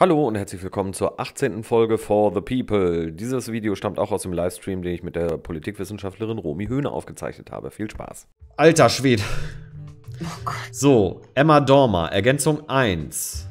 Hallo und herzlich willkommen zur 18. Folge For the People. Dieses Video stammt auch aus dem Livestream, den ich mit der Politikwissenschaftlerin Romy Höhne aufgezeichnet habe. Viel Spaß. Alter Schwede. Oh so, Emma Dormer, Ergänzung 1.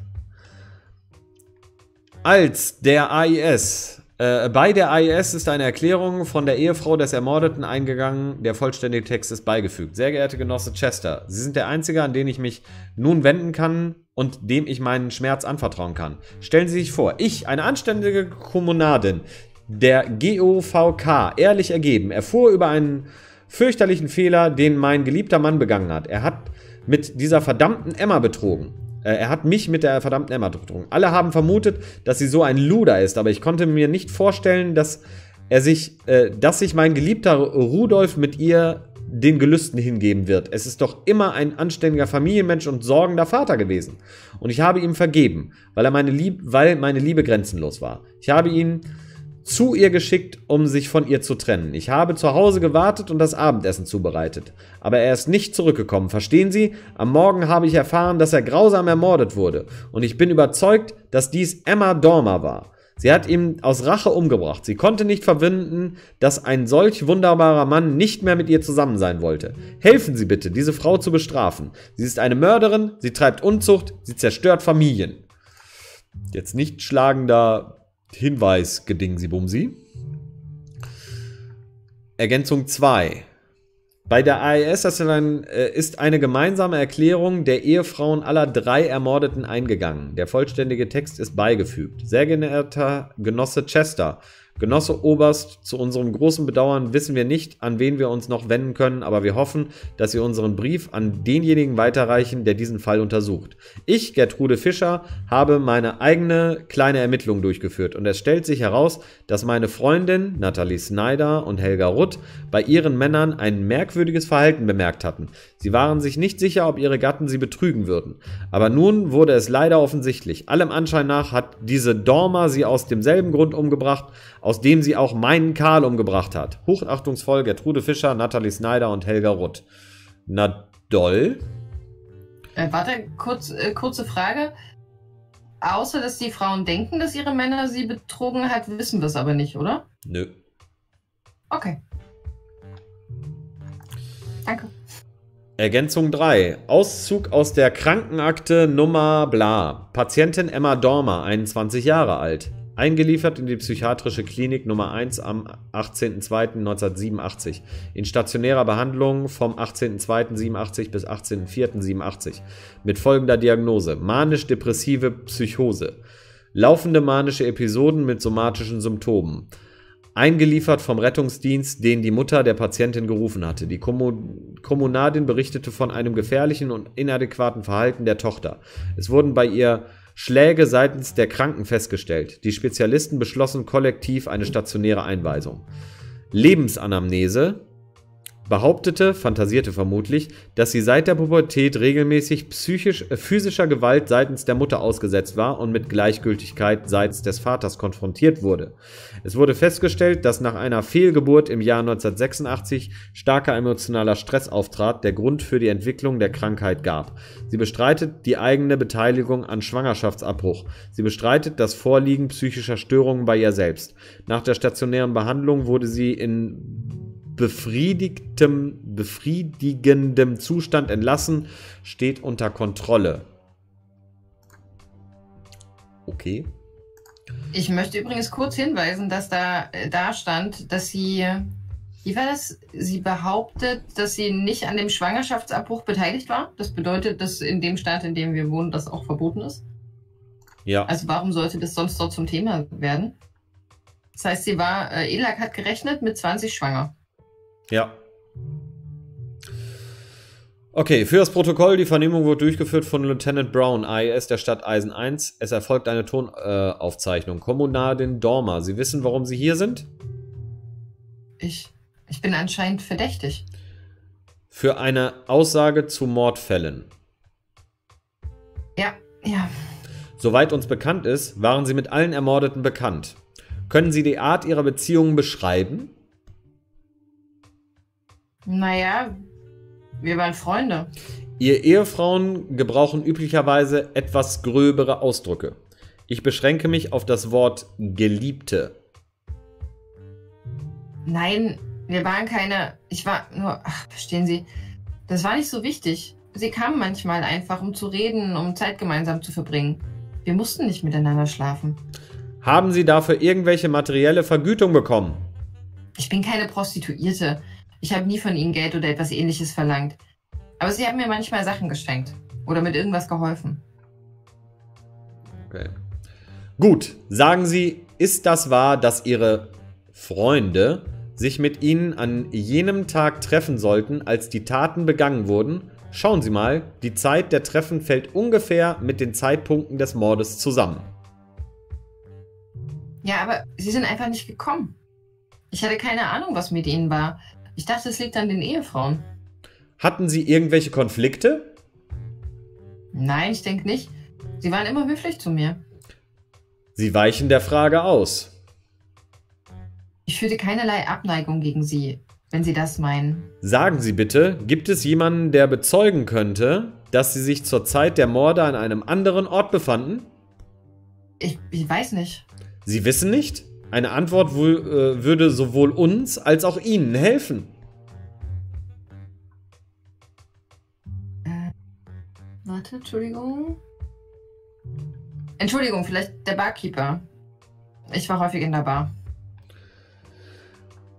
Als der AIS äh, bei der AIS ist eine Erklärung von der Ehefrau des Ermordeten eingegangen. Der vollständige Text ist beigefügt. Sehr geehrte Genosse Chester, Sie sind der Einzige, an den ich mich nun wenden kann und dem ich meinen Schmerz anvertrauen kann. Stellen Sie sich vor, ich, eine anständige Kommunadin der GOVK, ehrlich ergeben, erfuhr über einen fürchterlichen Fehler, den mein geliebter Mann begangen hat. Er hat mit dieser verdammten Emma betrogen. Äh, er hat mich mit der verdammten Emma betrogen. Alle haben vermutet, dass sie so ein Luder ist, aber ich konnte mir nicht vorstellen, dass er sich, äh, dass sich mein geliebter Rudolf mit ihr den Gelüsten hingeben wird. Es ist doch immer ein anständiger Familienmensch und sorgender Vater gewesen. Und ich habe ihm vergeben, weil er meine Lieb weil meine Liebe grenzenlos war. Ich habe ihn zu ihr geschickt, um sich von ihr zu trennen. Ich habe zu Hause gewartet und das Abendessen zubereitet. Aber er ist nicht zurückgekommen, verstehen Sie? Am Morgen habe ich erfahren, dass er grausam ermordet wurde. Und ich bin überzeugt, dass dies Emma Dormer war. Sie hat ihn aus Rache umgebracht. Sie konnte nicht verwinden, dass ein solch wunderbarer Mann nicht mehr mit ihr zusammen sein wollte. Helfen Sie bitte, diese Frau zu bestrafen. Sie ist eine Mörderin, sie treibt Unzucht, sie zerstört Familien. Jetzt nicht schlagender Hinweis Gedingsi Bumsi. Ergänzung 2. Bei der AES äh, ist eine gemeinsame Erklärung der Ehefrauen aller drei Ermordeten eingegangen. Der vollständige Text ist beigefügt. Sehr geehrter Genosse Chester, Genosse Oberst, zu unserem großen Bedauern wissen wir nicht, an wen wir uns noch wenden können, aber wir hoffen, dass Sie unseren Brief an denjenigen weiterreichen, der diesen Fall untersucht. Ich, Gertrude Fischer, habe meine eigene kleine Ermittlung durchgeführt und es stellt sich heraus, dass meine Freundin Natalie Snyder und Helga Rutt bei ihren Männern ein merkwürdiges Verhalten bemerkt hatten. Sie waren sich nicht sicher, ob ihre Gatten sie betrügen würden. Aber nun wurde es leider offensichtlich. Allem Anschein nach hat diese Dormer sie aus demselben Grund umgebracht, aus dem sie auch meinen Karl umgebracht hat. Hochachtungsvoll Gertrude Fischer, Natalie Snyder und Helga Rutt. Na doll. Äh, warte, kurz, äh, kurze Frage. Außer, dass die Frauen denken, dass ihre Männer sie betrogen hat, wissen wir es aber nicht, oder? Nö. Okay. Danke. Ergänzung 3. Auszug aus der Krankenakte Nummer bla. Patientin Emma Dormer, 21 Jahre alt. Eingeliefert in die psychiatrische Klinik Nummer 1 am 18.02.1987. In stationärer Behandlung vom 18.02.87 bis 18.04.87. Mit folgender Diagnose: manisch-depressive Psychose. Laufende manische Episoden mit somatischen Symptomen. Eingeliefert vom Rettungsdienst, den die Mutter der Patientin gerufen hatte. Die Kommunadin berichtete von einem gefährlichen und inadäquaten Verhalten der Tochter. Es wurden bei ihr Schläge seitens der Kranken festgestellt. Die Spezialisten beschlossen kollektiv eine stationäre Einweisung. Lebensanamnese behauptete, fantasierte vermutlich, dass sie seit der Pubertät regelmäßig psychisch, äh, physischer Gewalt seitens der Mutter ausgesetzt war und mit Gleichgültigkeit seitens des Vaters konfrontiert wurde. Es wurde festgestellt, dass nach einer Fehlgeburt im Jahr 1986 starker emotionaler Stress auftrat, der Grund für die Entwicklung der Krankheit gab. Sie bestreitet die eigene Beteiligung an Schwangerschaftsabbruch. Sie bestreitet das Vorliegen psychischer Störungen bei ihr selbst. Nach der stationären Behandlung wurde sie in befriedigtem, befriedigendem Zustand entlassen, steht unter Kontrolle. Okay. Ich möchte übrigens kurz hinweisen, dass da, äh, da stand, dass sie, wie war das? Sie behauptet, dass sie nicht an dem Schwangerschaftsabbruch beteiligt war. Das bedeutet, dass in dem Staat, in dem wir wohnen, das auch verboten ist. Ja. Also warum sollte das sonst dort zum Thema werden? Das heißt, sie war, äh, ELAG hat gerechnet mit 20 schwanger. Ja. Okay, für das Protokoll, die Vernehmung wurde durchgeführt von Lieutenant Brown, AES der Stadt Eisen 1. Es erfolgt eine Tonaufzeichnung. Äh, Kommunadin Dormer, Sie wissen, warum Sie hier sind? Ich, ich bin anscheinend verdächtig. Für eine Aussage zu Mordfällen. Ja, ja. Soweit uns bekannt ist, waren Sie mit allen Ermordeten bekannt. Können Sie die Art Ihrer Beziehungen beschreiben? Naja, wir waren Freunde. Ihr Ehefrauen gebrauchen üblicherweise etwas gröbere Ausdrücke. Ich beschränke mich auf das Wort Geliebte. Nein, wir waren keine. Ich war nur. Ach, verstehen Sie, das war nicht so wichtig. Sie kamen manchmal einfach, um zu reden, um Zeit gemeinsam zu verbringen. Wir mussten nicht miteinander schlafen. Haben Sie dafür irgendwelche materielle Vergütung bekommen? Ich bin keine Prostituierte. Ich habe nie von Ihnen Geld oder etwas ähnliches verlangt. Aber Sie haben mir manchmal Sachen geschenkt. Oder mit irgendwas geholfen. Okay. Gut, sagen Sie, ist das wahr, dass Ihre Freunde sich mit Ihnen an jenem Tag treffen sollten, als die Taten begangen wurden? Schauen Sie mal, die Zeit der Treffen fällt ungefähr mit den Zeitpunkten des Mordes zusammen. Ja, aber Sie sind einfach nicht gekommen. Ich hatte keine Ahnung, was mit Ihnen war. Ich dachte, es liegt an den Ehefrauen. Hatten Sie irgendwelche Konflikte? Nein, ich denke nicht. Sie waren immer höflich zu mir. Sie weichen der Frage aus. Ich fühlte keinerlei Abneigung gegen Sie, wenn Sie das meinen. Sagen Sie bitte, gibt es jemanden, der bezeugen könnte, dass Sie sich zur Zeit der Morde an einem anderen Ort befanden? Ich, ich weiß nicht. Sie wissen nicht? Eine Antwort äh, würde sowohl uns als auch Ihnen helfen. Äh, warte, Entschuldigung. Entschuldigung, vielleicht der Barkeeper. Ich war häufig in der Bar.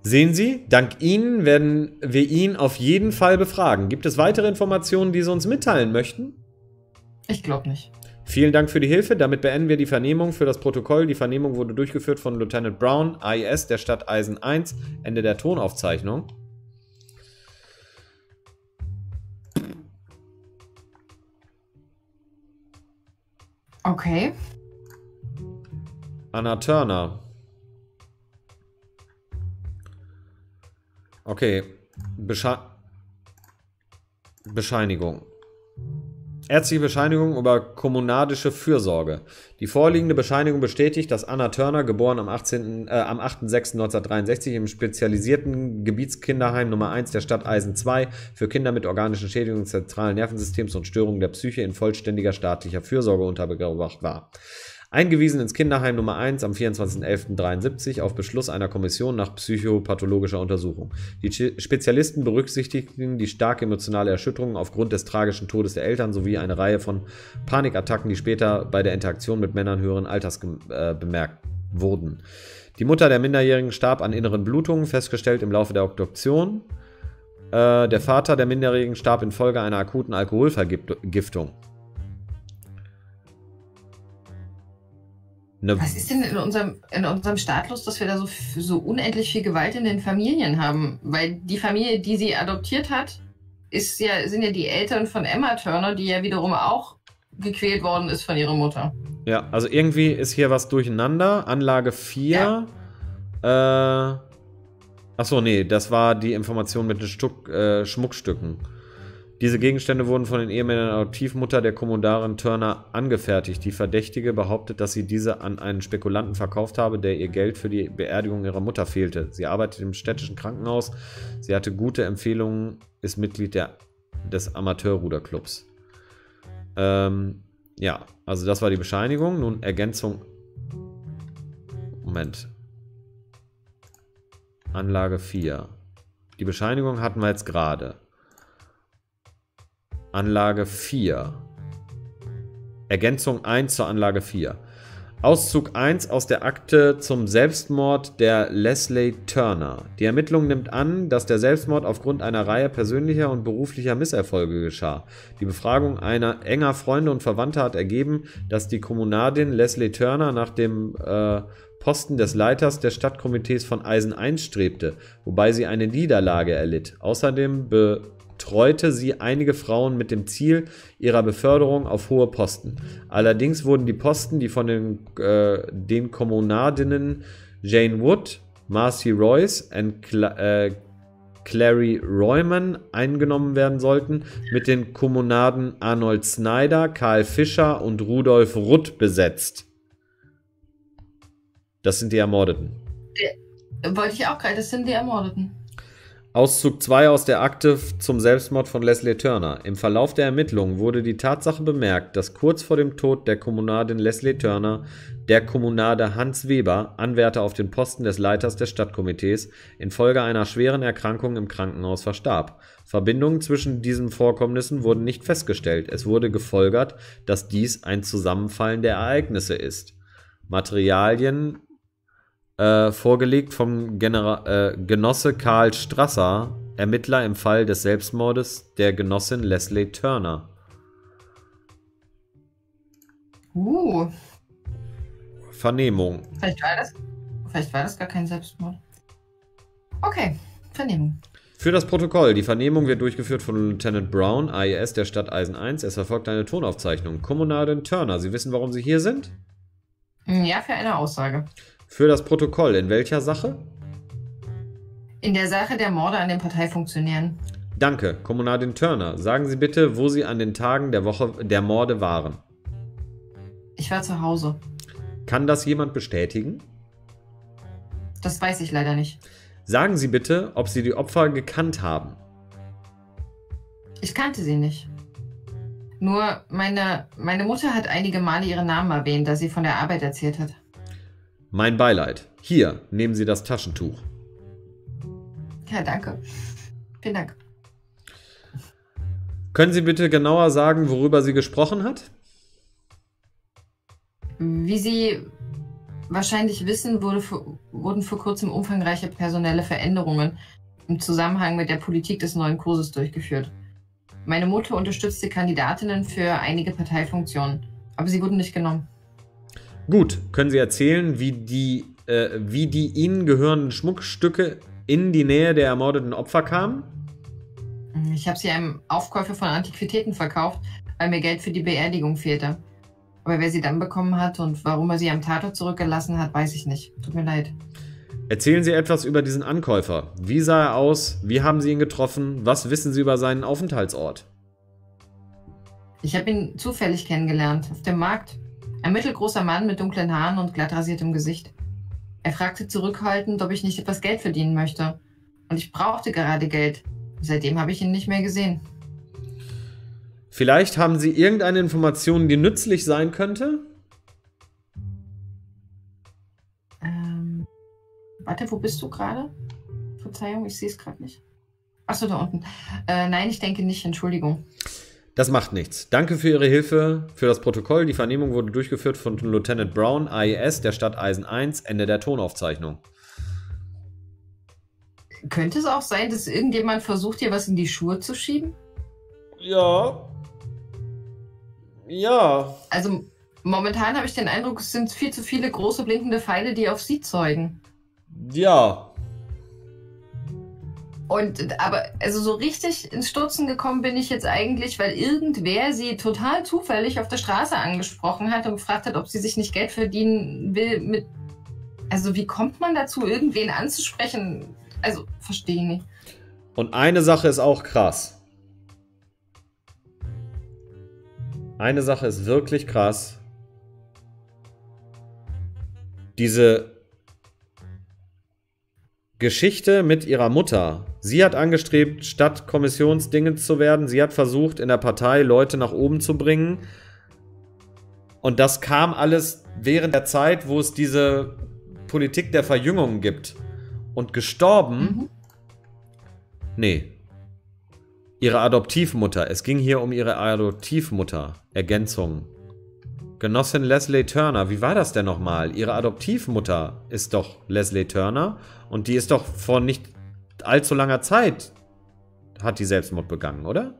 Sehen Sie, dank Ihnen werden wir ihn auf jeden Fall befragen. Gibt es weitere Informationen, die Sie uns mitteilen möchten? Ich glaube nicht. Vielen Dank für die Hilfe. Damit beenden wir die Vernehmung für das Protokoll. Die Vernehmung wurde durchgeführt von Lieutenant Brown, AIS der Stadt Eisen 1. Ende der Tonaufzeichnung. Okay. Anna Turner. Okay. Besche Bescheinigung. Ärztliche Bescheinigung über kommunadische Fürsorge. Die vorliegende Bescheinigung bestätigt, dass Anna Turner, geboren am, 18., äh, am 8.6.1963 im spezialisierten Gebietskinderheim Nummer 1 der Stadt Eisen 2 für Kinder mit organischen Schädigungen des zentralen Nervensystems und Störungen der Psyche in vollständiger staatlicher Fürsorge untergebracht war. Eingewiesen ins Kinderheim Nummer 1 am 24.11.73 auf Beschluss einer Kommission nach psychopathologischer Untersuchung. Die Spezialisten berücksichtigten die starke emotionale Erschütterung aufgrund des tragischen Todes der Eltern sowie eine Reihe von Panikattacken, die später bei der Interaktion mit Männern höheren Alters äh, bemerkt wurden. Die Mutter der Minderjährigen starb an inneren Blutungen, festgestellt im Laufe der Obduktion. Äh, der Vater der Minderjährigen starb infolge einer akuten Alkoholvergiftung. Ne Was ist denn in unserem, in unserem Staat los, dass wir da so, so unendlich viel Gewalt in den Familien haben? Weil die Familie, die sie adoptiert hat, ist ja, sind ja die Eltern von Emma Turner, die ja wiederum auch gequält worden ist von ihrer Mutter. Ja, also irgendwie ist hier was durcheinander. Anlage 4. Ja. Äh, achso, nee, das war die Information mit den Stuck, äh, Schmuckstücken. Diese Gegenstände wurden von den Ehemännern der Adoptivmutter der Kommodarin Turner angefertigt. Die Verdächtige behauptet, dass sie diese an einen Spekulanten verkauft habe, der ihr Geld für die Beerdigung ihrer Mutter fehlte. Sie arbeitet im städtischen Krankenhaus. Sie hatte gute Empfehlungen, ist Mitglied der, des Amateurruderclubs. Ähm, ja, also das war die Bescheinigung. Nun Ergänzung. Moment. Anlage 4. Die Bescheinigung hatten wir jetzt gerade. Anlage 4. Ergänzung 1 zur Anlage 4. Auszug 1 aus der Akte zum Selbstmord der Leslie Turner. Die Ermittlung nimmt an, dass der Selbstmord aufgrund einer Reihe persönlicher und beruflicher Misserfolge geschah. Die Befragung einer enger Freunde und Verwandter hat ergeben, dass die Kommunadin Leslie Turner nach dem äh, Posten des Leiters des Stadtkomitees von Eisen einstrebte, wobei sie eine Niederlage erlitt. Außerdem be treute sie einige Frauen mit dem Ziel ihrer Beförderung auf hohe Posten. Allerdings wurden die Posten, die von den, äh, den Kommunadinnen Jane Wood, Marcy Royce und Cla äh, Clary Royman eingenommen werden sollten, mit den Kommunaden Arnold Snyder, Karl Fischer und Rudolf Rutt besetzt. Das sind die Ermordeten. Wollte ich auch gerade, das sind die Ermordeten. Auszug 2 aus der Akte zum Selbstmord von Leslie Turner. Im Verlauf der Ermittlungen wurde die Tatsache bemerkt, dass kurz vor dem Tod der Kommunardin Leslie Turner der Kommunade Hans Weber, Anwärter auf den Posten des Leiters des Stadtkomitees, infolge einer schweren Erkrankung im Krankenhaus verstarb. Verbindungen zwischen diesen Vorkommnissen wurden nicht festgestellt. Es wurde gefolgert, dass dies ein Zusammenfallen der Ereignisse ist. Materialien äh, vorgelegt vom Genera äh, Genosse Karl Strasser, Ermittler im Fall des Selbstmordes der Genossin Leslie Turner. Uh, Vernehmung. vielleicht war das, vielleicht war das gar kein Selbstmord. Okay, Vernehmung. Für das Protokoll. Die Vernehmung wird durchgeführt von Lieutenant Brown, AES der Stadt Eisen 1. Es verfolgt eine Tonaufzeichnung. Kommunalin Turner, Sie wissen, warum Sie hier sind? Ja, für eine Aussage. Für das Protokoll. In welcher Sache? In der Sache der Morde an den Parteifunktionären. Danke. Kommunalin Turner, sagen Sie bitte, wo Sie an den Tagen der Woche der Morde waren. Ich war zu Hause. Kann das jemand bestätigen? Das weiß ich leider nicht. Sagen Sie bitte, ob Sie die Opfer gekannt haben. Ich kannte sie nicht. Nur meine, meine Mutter hat einige Male ihren Namen erwähnt, da sie von der Arbeit erzählt hat. Mein Beileid. Hier, nehmen Sie das Taschentuch. Ja, danke. Vielen Dank. Können Sie bitte genauer sagen, worüber sie gesprochen hat? Wie Sie wahrscheinlich wissen, wurde vor, wurden vor kurzem umfangreiche personelle Veränderungen im Zusammenhang mit der Politik des neuen Kurses durchgeführt. Meine Mutter unterstützte Kandidatinnen für einige Parteifunktionen, aber sie wurden nicht genommen. Gut, können Sie erzählen, wie die, äh, wie die Ihnen gehörenden Schmuckstücke in die Nähe der ermordeten Opfer kamen? Ich habe sie einem Aufkäufer von Antiquitäten verkauft, weil mir Geld für die Beerdigung fehlte. Aber wer sie dann bekommen hat und warum er sie am Tatort zurückgelassen hat, weiß ich nicht. Tut mir leid. Erzählen Sie etwas über diesen Ankäufer. Wie sah er aus? Wie haben Sie ihn getroffen? Was wissen Sie über seinen Aufenthaltsort? Ich habe ihn zufällig kennengelernt, auf dem Markt. Ein mittelgroßer Mann mit dunklen Haaren und glatt rasiertem Gesicht. Er fragte zurückhaltend, ob ich nicht etwas Geld verdienen möchte. Und ich brauchte gerade Geld. Seitdem habe ich ihn nicht mehr gesehen. Vielleicht haben Sie irgendeine Information, die nützlich sein könnte? Ähm, warte, wo bist du gerade? Verzeihung, ich sehe es gerade nicht. Achso, da unten. Äh, nein, ich denke nicht, Entschuldigung. Das macht nichts. Danke für Ihre Hilfe für das Protokoll. Die Vernehmung wurde durchgeführt von Lieutenant Brown, AES der Stadt Eisen 1. Ende der Tonaufzeichnung. Könnte es auch sein, dass irgendjemand versucht, dir was in die Schuhe zu schieben? Ja. Ja. Also momentan habe ich den Eindruck, es sind viel zu viele große blinkende Pfeile, die auf sie zeugen. Ja. Und aber also so richtig ins Stutzen gekommen bin ich jetzt eigentlich, weil irgendwer sie total zufällig auf der Straße angesprochen hat und gefragt hat, ob sie sich nicht Geld verdienen will mit. Also wie kommt man dazu, irgendwen anzusprechen? Also verstehe nicht. Und eine Sache ist auch krass. Eine Sache ist wirklich krass. Diese Geschichte mit ihrer Mutter. Sie hat angestrebt, statt Kommissionsdingens zu werden. Sie hat versucht, in der Partei Leute nach oben zu bringen. Und das kam alles während der Zeit, wo es diese Politik der Verjüngung gibt. Und gestorben. Mhm. Nee. Ihre Adoptivmutter. Es ging hier um ihre Adoptivmutter. Ergänzung. Genossin Leslie Turner. Wie war das denn nochmal? Ihre Adoptivmutter ist doch Leslie Turner. Und die ist doch vor nicht allzu langer Zeit hat die Selbstmord begangen, oder?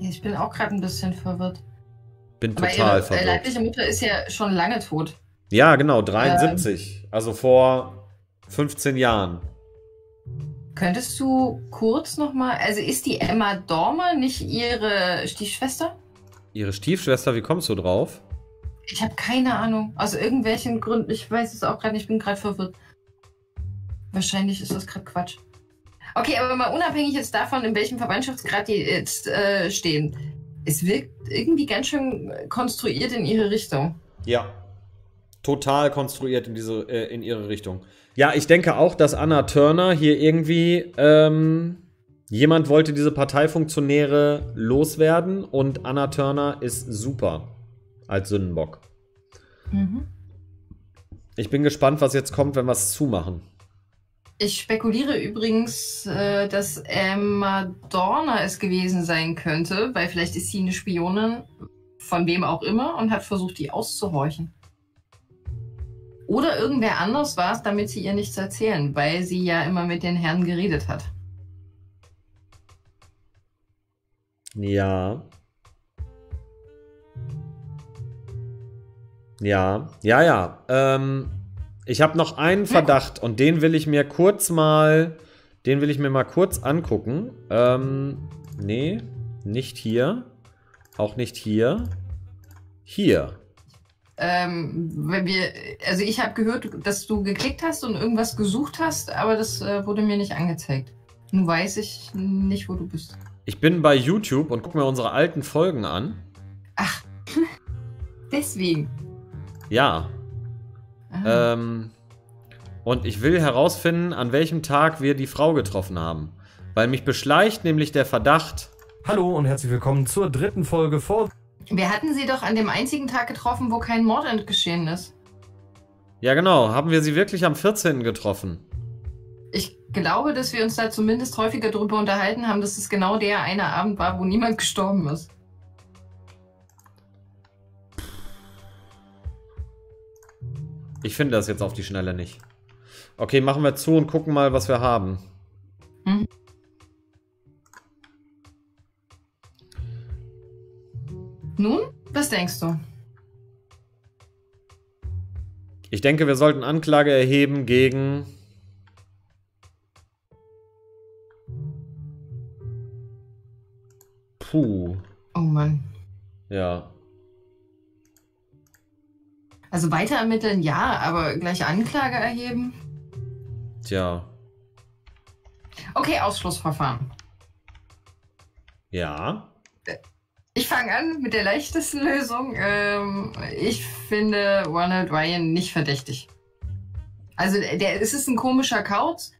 Ich bin auch gerade ein bisschen verwirrt. Bin Aber total ihre äh, verwirrt. leibliche Mutter ist ja schon lange tot. Ja, genau, 73. Also vor 15 Jahren. Könntest du kurz nochmal, also ist die Emma Dormer nicht ihre Stiefschwester? Ihre Stiefschwester, wie kommst du drauf? Ich habe keine Ahnung. Aus irgendwelchen Gründen, ich weiß es auch gerade nicht, ich bin gerade verwirrt. Wahrscheinlich ist das gerade Quatsch. Okay, aber mal unabhängig jetzt davon, in welchem Verwandtschaftsgrad die jetzt äh, stehen. Es wirkt irgendwie ganz schön konstruiert in ihre Richtung. Ja. total konstruiert in, diese, äh, in ihre Richtung. Ja, ich denke auch, dass Anna Turner hier irgendwie. Ähm, jemand wollte diese Parteifunktionäre loswerden und Anna Turner ist super als Sündenbock. Mhm. Ich bin gespannt, was jetzt kommt, wenn wir es zumachen. Ich spekuliere übrigens, äh, dass Emma Dorner es gewesen sein könnte, weil vielleicht ist sie eine Spionin von wem auch immer und hat versucht, die auszuhorchen. Oder irgendwer anders war es, damit sie ihr nichts erzählen, weil sie ja immer mit den Herren geredet hat. Ja. Ja, ja, ja. Ähm, ich habe noch einen Verdacht und den will ich mir kurz mal, den will ich mir mal kurz angucken. Ähm, nee, nicht hier. Auch nicht hier. Hier. Ähm, wenn wir, also ich habe gehört, dass du geklickt hast und irgendwas gesucht hast, aber das äh, wurde mir nicht angezeigt. Nun weiß ich nicht, wo du bist. Ich bin bei YouTube und gucke mir unsere alten Folgen an. Ach, deswegen. Ja. Ah. Ähm, und ich will herausfinden, an welchem Tag wir die Frau getroffen haben. Weil mich beschleicht nämlich der Verdacht. Hallo und herzlich willkommen zur dritten Folge vor. Wir hatten sie doch an dem einzigen Tag getroffen, wo kein Mord geschehen ist. Ja, genau. Haben wir sie wirklich am 14. getroffen? Ich glaube, dass wir uns da zumindest häufiger darüber unterhalten haben, dass es genau der eine Abend war, wo niemand gestorben ist. Ich finde das jetzt auf die Schnelle nicht. Okay, machen wir zu und gucken mal, was wir haben. Mhm. Nun, was denkst du? Ich denke, wir sollten Anklage erheben gegen. Puh. Oh Mann. Ja. Also weiter ermitteln, ja, aber gleich Anklage erheben? Tja. Okay, Ausschlussverfahren. Ja. Ich fange an mit der leichtesten Lösung. Ähm, ich finde Ronald Ryan nicht verdächtig. Also der, es ist ein komischer Kauz,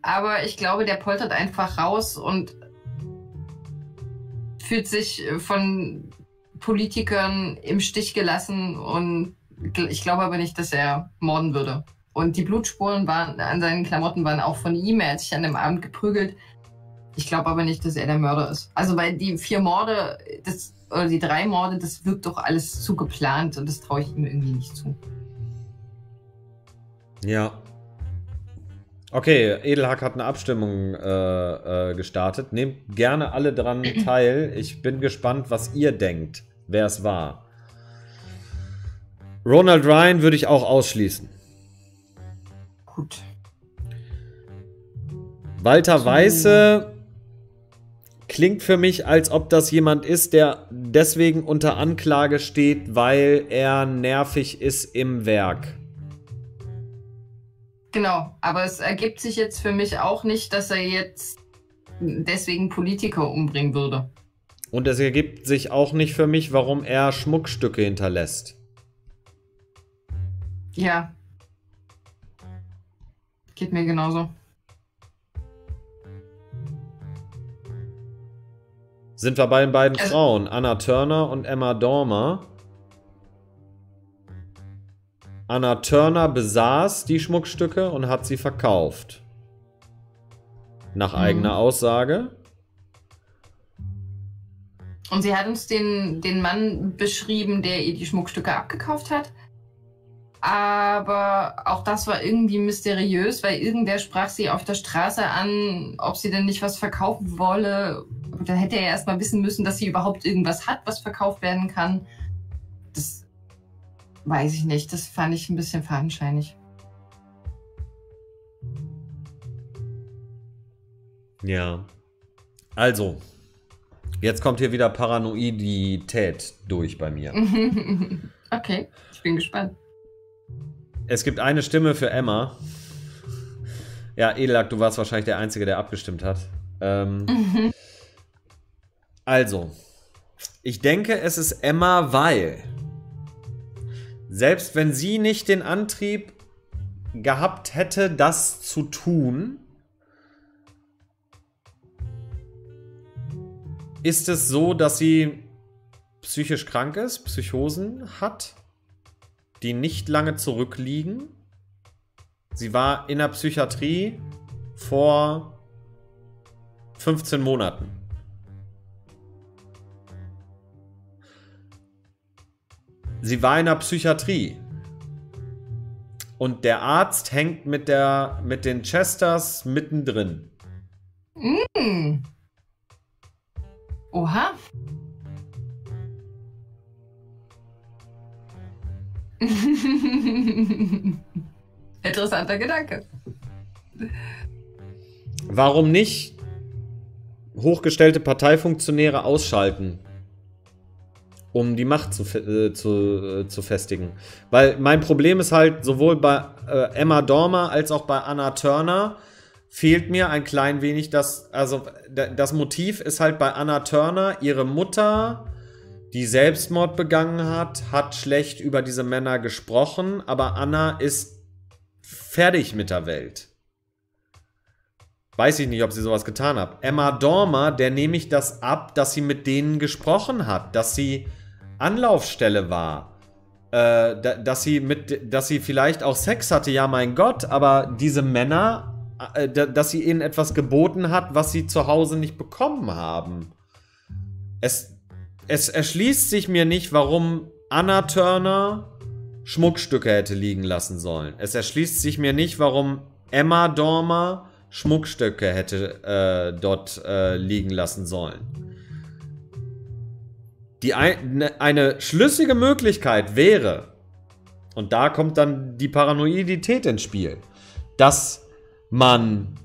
aber ich glaube, der poltert einfach raus und fühlt sich von Politikern im Stich gelassen und ich glaube aber nicht, dass er morden würde. Und die Blutspuren waren an seinen Klamotten waren auch von ihm. Er hat sich an dem Abend geprügelt. Ich glaube aber nicht, dass er der Mörder ist. Also weil die vier Morde, das, oder die drei Morde, das wirkt doch alles zu geplant und das traue ich ihm irgendwie nicht zu. Ja. Okay, Edelhack hat eine Abstimmung äh, äh, gestartet. Nehmt gerne alle dran teil. Ich bin gespannt, was ihr denkt, wer es war. Ronald Ryan würde ich auch ausschließen. Gut. Walter So. Weiße klingt für mich, als ob das jemand ist, der deswegen unter Anklage steht, weil er nervig ist im Werk. Genau, aber es ergibt sich jetzt für mich auch nicht, dass er jetzt deswegen Politiker umbringen würde. Und es ergibt sich auch nicht für mich, warum er Schmuckstücke hinterlässt. Ja. Geht mir genauso. Sind wir bei den beiden Also- Frauen, Anna Turner und Emma Dormer. Anna Turner besaß die Schmuckstücke und hat sie verkauft. Nach Mhm. eigener Aussage. Und sie hat uns den, den Mann beschrieben, der ihr die Schmuckstücke abgekauft hat. Aber auch das war irgendwie mysteriös, weil irgendwer sprach sie auf der Straße an, ob sie denn nicht was verkaufen wolle. Da hätte er erst mal wissen müssen, dass sie überhaupt irgendwas hat, was verkauft werden kann. Weiß ich nicht. Das fand ich ein bisschen fadenscheinig. Ja. Also, jetzt kommt hier wieder Paranoidität durch bei mir. okay, ich bin gespannt. Es gibt eine Stimme für Emma. Ja, Edelak, du warst wahrscheinlich der Einzige, der abgestimmt hat. Ähm, also, ich denke, es ist Emma, weil selbst wenn sie nicht den Antrieb gehabt hätte, das zu tun, ist es so, dass sie psychisch krank ist, Psychosen hat, die nicht lange zurückliegen. Sie war in der Psychiatrie vor 15 Monaten. Sie war in der Psychiatrie. Und der Arzt hängt mit, der, mit den Chesters mittendrin. Mm. Oha. Interessanter Gedanke. Warum nicht hochgestellte Parteifunktionäre ausschalten, um die Macht zu, äh, zu, äh, zu festigen? Weil mein Problem ist halt, sowohl bei äh, Emma Dormer als auch bei Anna Turner fehlt mir ein klein wenig das, also das Motiv ist halt bei Anna Turner, ihre Mutter, die Selbstmord begangen hat, hat schlecht über diese Männer gesprochen, aber Anna ist fertig mit der Welt. Weiß ich nicht, ob sie sowas getan hat. Emma Dormer, der nehme ich das ab, dass sie mit denen gesprochen hat, dass sie Anlaufstelle war, äh, dass sie mit, dass sie vielleicht auch Sex hatte. Ja, mein Gott, aber diese Männer, äh, dass sie ihnen etwas geboten hat, was sie zu Hause nicht bekommen haben. Es, es erschließt sich mir nicht, warum Anna Turner Schmuckstücke hätte liegen lassen sollen. Es erschließt sich mir nicht, warum Emma Dormer Schmuckstücke hätte äh, dort äh, liegen lassen sollen. Die ein, ne, eine schlüssige Möglichkeit wäre, und da kommt dann die Paranoidität ins Spiel, dass man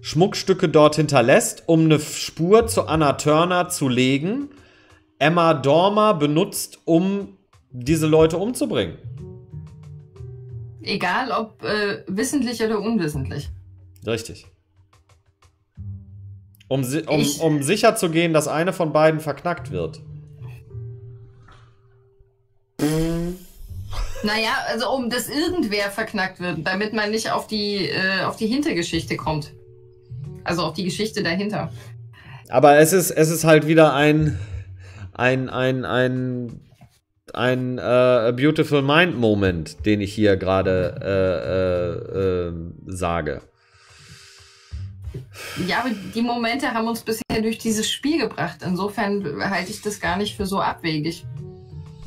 Schmuckstücke dort hinterlässt, um eine Spur zu Anna Turner zu legen, Emma Dormer benutzt, um diese Leute umzubringen. Egal ob äh, wissentlich oder unwissentlich. Richtig. Um, um, um sicher zu gehen, dass eine von beiden verknackt wird. Naja, also um dass irgendwer verknackt wird, damit man nicht auf die, äh, auf die Hintergeschichte kommt. Also auf die Geschichte dahinter. Aber es ist, es ist halt wieder ein, ein, ein, ein, ein äh, Beautiful Mind Moment, den ich hier gerade äh, äh, ähm, sage. Ja, aber die Momente haben uns bisher durch dieses Spiel gebracht. Insofern halte ich das gar nicht für so abwegig.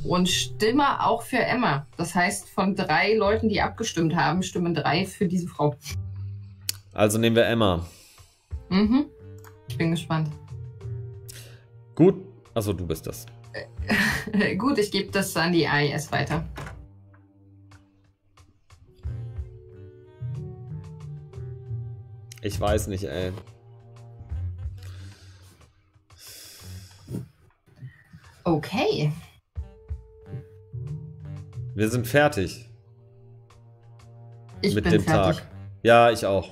Und stimme auch für Emma. Das heißt, von drei Leuten, die abgestimmt haben, stimmen drei für diese Frau. Also nehmen wir Emma. Mhm. Ich bin gespannt. Gut. Also du bist das. Gut, ich gebe das an die AIS weiter. Ich weiß nicht, ey. Okay. Wir sind fertig. Ich mit bin dem fertig. Tag. Ja, ich auch.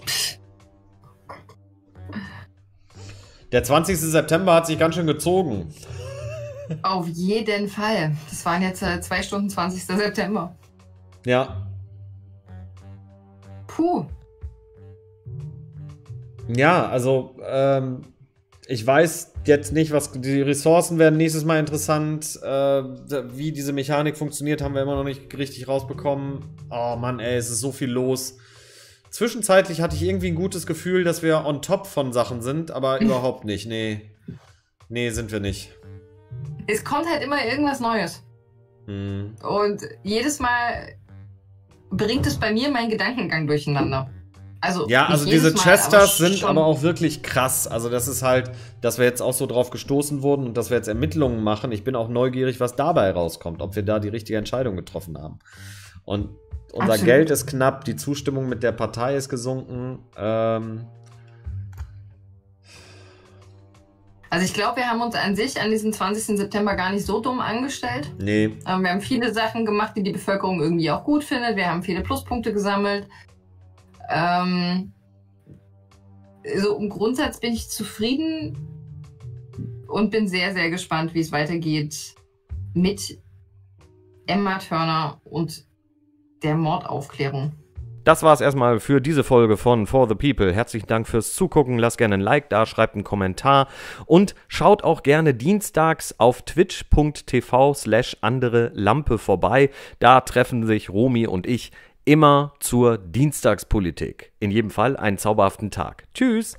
Der 20. September hat sich ganz schön gezogen. Auf jeden Fall. Das waren jetzt äh, 2 Stunden 20. September. Ja. Puh. Ja, also ähm, ich weiß jetzt nicht, was die Ressourcen werden nächstes Mal interessant. Äh, wie diese Mechanik funktioniert, haben wir immer noch nicht richtig rausbekommen. Oh Mann, ey, es ist so viel los. Zwischenzeitlich hatte ich irgendwie ein gutes Gefühl, dass wir on top von Sachen sind, aber überhaupt nicht. Nee. Nee, sind wir nicht. Es kommt halt immer irgendwas Neues. Hm. Und jedes Mal bringt es bei mir meinen Gedankengang durcheinander. Also Ja, also diese Mal, Chesters aber sind aber auch wirklich krass. Also das ist halt, dass wir jetzt auch so drauf gestoßen wurden und dass wir jetzt Ermittlungen machen. Ich bin auch neugierig, was dabei rauskommt, ob wir da die richtige Entscheidung getroffen haben. Und unser Absolut. Geld ist knapp, die Zustimmung mit der Partei ist gesunken. Ähm, Also ich glaube, wir haben uns an sich an diesem 20. September gar nicht so dumm angestellt. nee, Ähm, wir haben viele Sachen gemacht, die die Bevölkerung irgendwie auch gut findet. Wir haben viele Pluspunkte gesammelt. Ähm, so im Grundsatz bin ich zufrieden und bin sehr, sehr gespannt, wie es weitergeht mit Emma Turner und der Mordaufklärung. Das war es erstmal für diese Folge von For the People. Herzlichen Dank fürs Zugucken. Lasst gerne ein Like da, schreibt einen Kommentar und schaut auch gerne dienstags auf twitch.tv slash andere Lampe vorbei. Da treffen sich Romy und ich immer zur Dienstagspolitik. In jedem Fall einen zauberhaften Tag. Tschüss!